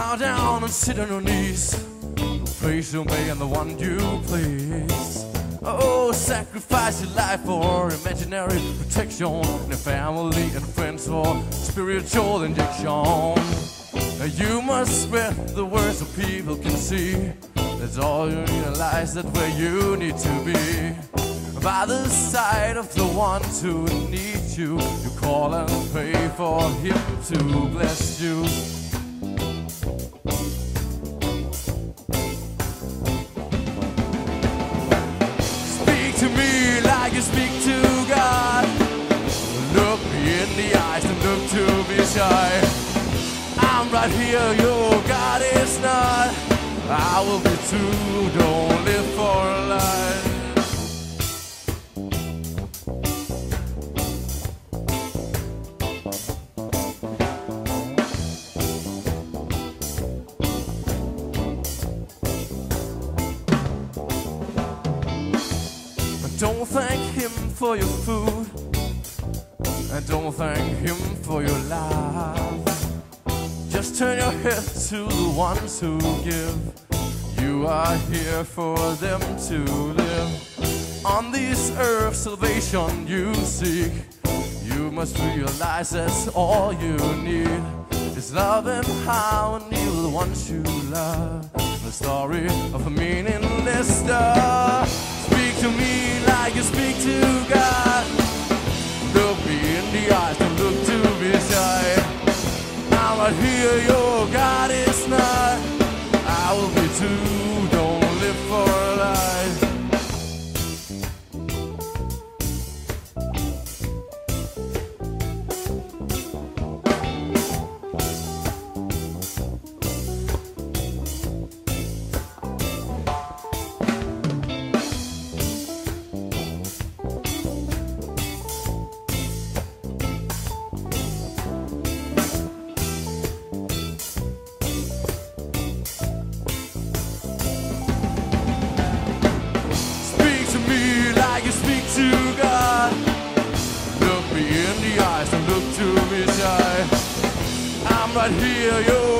and sit on your knees. Praise you may and the one you please. Oh, sacrifice your life for imaginary protection, and family and friends for spiritual injection. You must spread the words so people can see. That's all you realize that where you need to be. By the side of the one who needs you, you call and pray for him to bless you. Like you speak to God. Look me in the eyes and look to be shy. I'm right here, your God is not. I will be too, don't live for a lie. Don't thank him for your food. And don't thank him for your love. Just turn your head to the ones who give. You are here for them to live. On this earth, salvation you seek. You must realize that's all you need. Is love and how you the ones you love. The story of a meaningless star. To me like you speak to God. Look me in the eyes, don't look to be shy. I'm right your God is not. I will be too, Look me